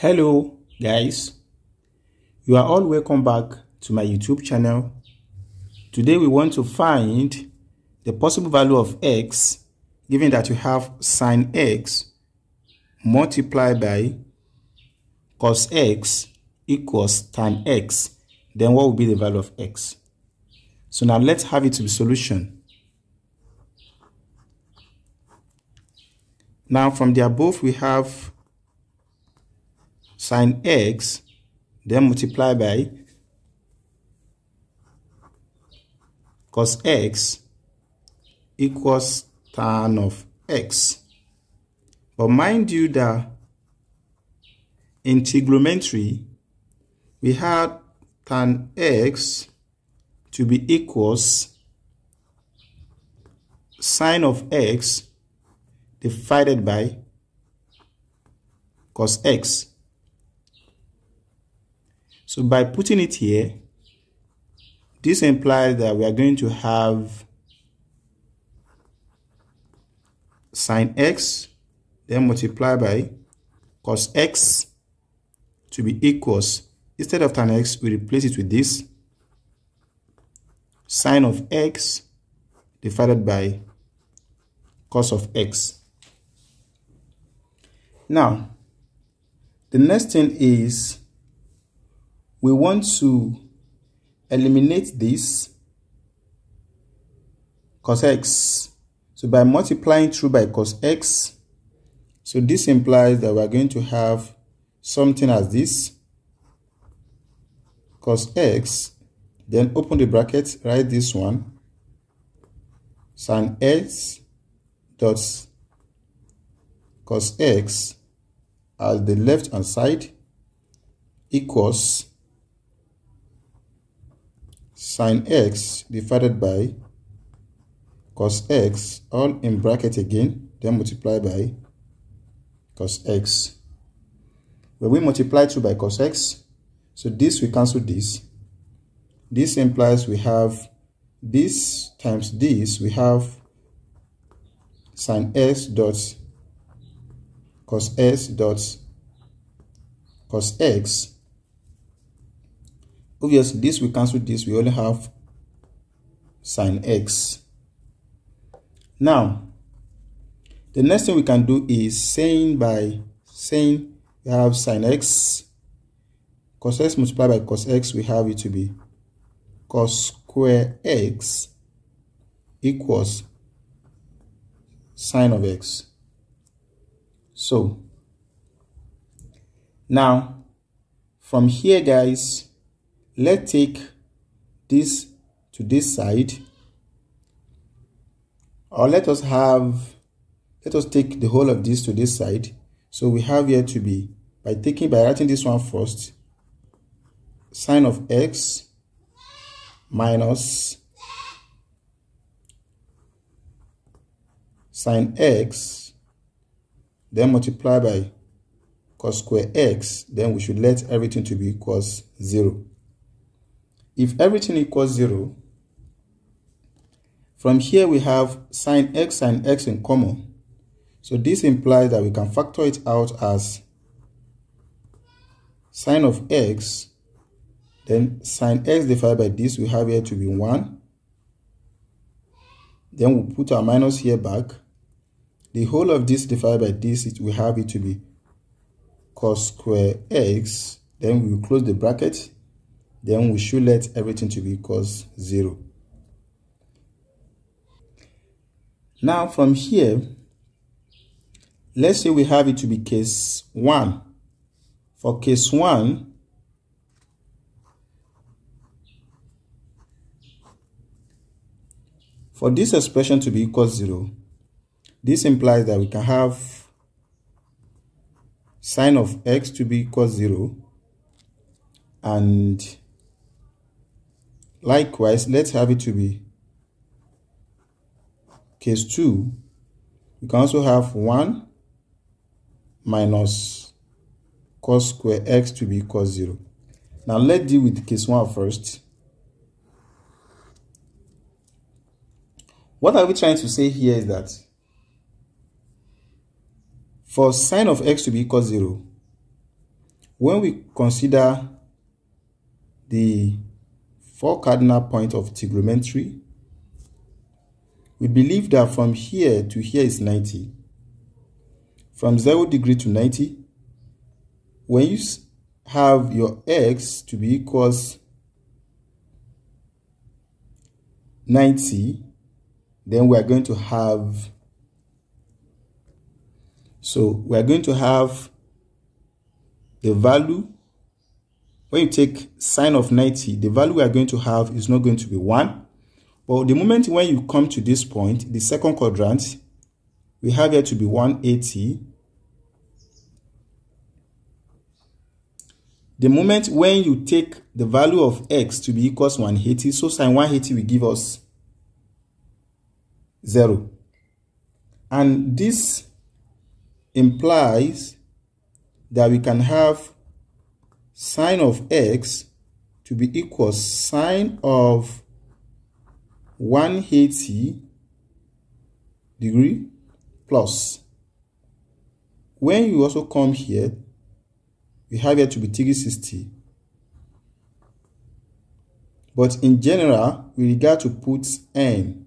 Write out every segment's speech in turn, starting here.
Hello guys, you are all welcome back to my YouTube channel. Today we want to find the possible value of x given that you have sine x multiplied by cos x equals tan x. Then what will be the value of x? So now let's have it to the solution. Now from the above we have sine x then multiply by cos x equals tan of x. But mind you that in trigonometry, we had tan x to be equals sine of x divided by cos x. So by putting it here, this implies that we are going to have sine x then multiply by cos x to be equals instead of tan x we replace it with this sine of x divided by cos of x. Now the next thing is we want to eliminate this cos x. So by multiplying through by cos x, so this implies that we are going to have something as this cos x, then open the bracket, write this one, sin x dot cos x as the left hand side equals sine x divided by cos x all in bracket again then multiply by cos x. When we multiply 2 by cos x so this we cancel this. This implies we have this times this we have sine s dot cos s dot cos x obviously this we cancel this we only have sine x. Now the next thing we can do is saying by saying we have sine x. Cos x multiplied by cos x we have it to be cos square x equals sine of x. So now from here guys let's take this to this side. Or let us have let us take the whole of this to this side. So we have here to be by taking by writing this one first sine of x minus sine x then multiply by cos square x then we should let everything to be equals 0 if everything equals 0, from here we have sine x sine x in common. So this implies that we can factor it out as sine of x, then sine x divided by this we have here to be 1. Then we put our minus here back. The whole of this divided by this, it, we have it to be cos square x. Then we will close the bracket then we should let everything to be equals 0. Now from here, let's say we have it to be case 1. For case 1, for this expression to be equal 0, this implies that we can have sine of x to be equal 0 and Likewise, let's have it to be case 2. We can also have 1 minus cos square x to be equal 0. Now let's deal with case 1 first. What are we trying to say here is that for sine of x to be equal 0, when we consider the four cardinal points of trigonometry, we believe that from here to here is 90. From 0 degree to 90, when you have your x to be equals 90, then we are going to have, so we are going to have the value, when you take sine of 90, the value we are going to have is not going to be 1. But the moment when you come to this point, the second quadrant, we have here to be 180. The moment when you take the value of x to be equals 180, so sine 180 will give us 0. And this implies that we can have sine of x to be equal sine of 180 degree plus. When you also come here, we have here to be 360. But in general, we regard to put n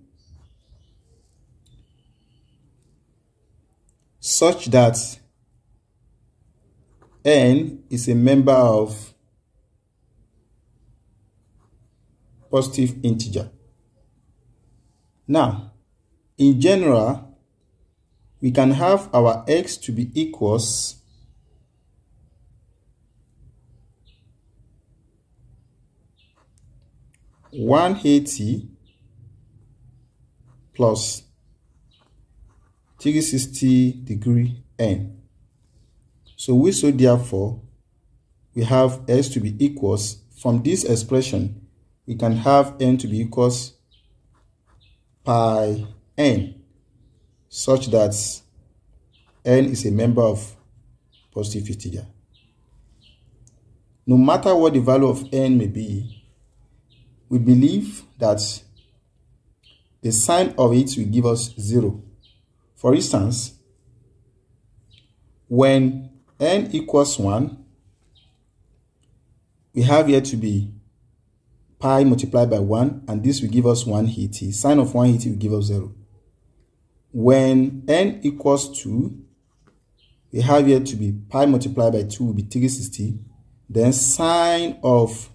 such that n is a member of positive integer. Now, in general, we can have our x to be equals one eighty plus three sixty degree n. So we so therefore we have s to be equals from this expression we can have n to be equals pi n such that n is a member of positive integer. No matter what the value of n may be, we believe that the sine of it will give us 0. For instance, when n equals 1, we have here to be pi multiplied by 1, and this will give us 180. Sine of 180 will give us 0. When n equals 2, we have here to be pi multiplied by 2 will be 360. Then sine of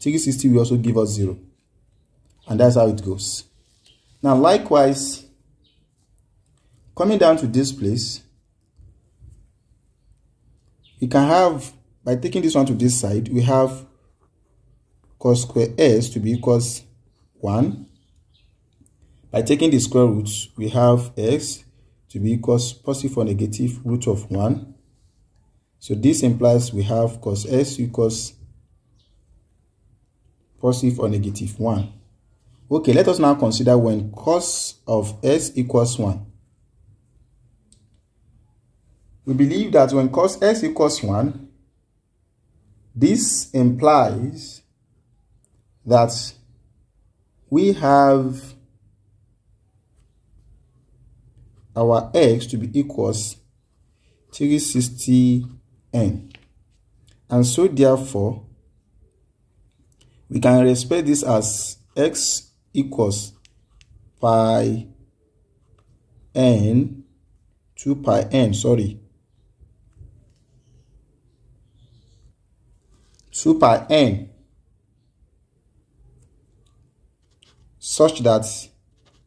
360 will also give us 0. And that's how it goes. Now, likewise, coming down to this place, we can have, by taking this one to this side, we have cos square s to be cos 1. By taking the square roots, we have x to be cos positive or negative root of 1. So this implies we have cos s equals positive or negative 1. Okay, let us now consider when cos of s equals 1. We believe that when cos x equals 1, this implies that we have our x to be equals 360n. And so therefore, we can respect this as x equals pi n 2 pi n, sorry, 2 pi n such that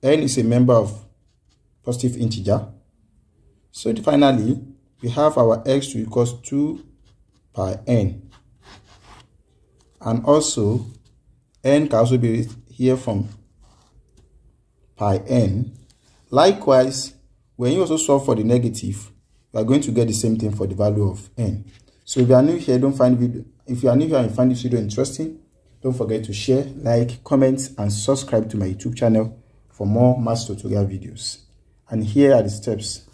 n is a member of positive integer. So finally, we have our x to equals 2 pi n. And also, n can also be here from pi n. Likewise, when you also solve for the negative, you are going to get the same thing for the value of n. So if you are new here, don't find video if you are new here and find this video interesting, don't forget to share, like, comment, and subscribe to my YouTube channel for more math tutorial videos. And here are the steps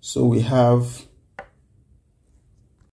So we have